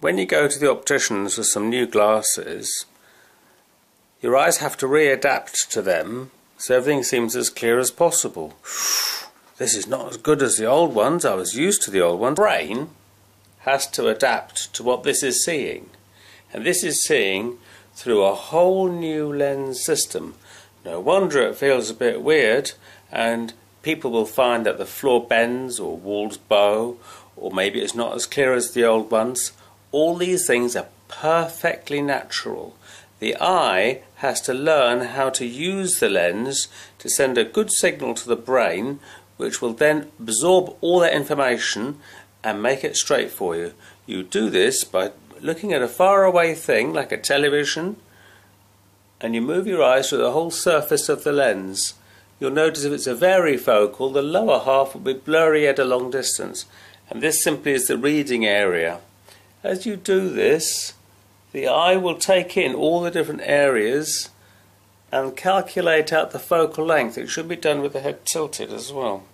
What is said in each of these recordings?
when you go to the opticians for some new glasses, your eyes have to readapt to them so everything seems as clear as possible. This is not as good as the old ones, I was used to the old ones. Brain has to adapt to what this is seeing. And this is seeing through a whole new lens system. No wonder it feels a bit weird and people will find that the floor bends or walls bow or maybe it's not as clear as the old ones. All these things are perfectly natural. The eye has to learn how to use the lens to send a good signal to the brain which will then absorb all that information and make it straight for you. You do this by looking at a faraway thing like a television and you move your eyes through the whole surface of the lens. You'll notice if it's a varifocal, the lower half will be blurry at a long distance and this simply is the reading area. As you do this, the eye will take in all the different areas and calculate out the focal length. It should be done with the head tilted as well.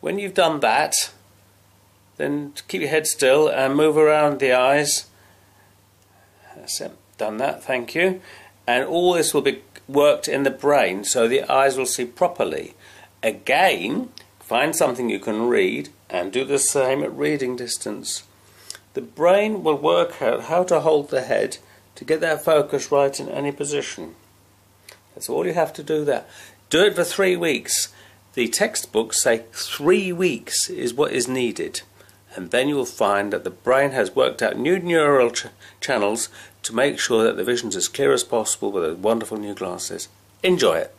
When you've done that, then keep your head still and move around the eyes. That's it. Done that, thank you. And all this will be worked in the brain so the eyes will see properly. Again, find something you can read and do the same at reading distance. The brain will work out how to hold the head to get that focus right in any position. That's all you have to do there. Do it for three weeks. The textbooks say three weeks is what is needed. And then you will find that the brain has worked out new neural ch channels to make sure that the vision's as clear as possible with those wonderful new glasses. Enjoy it.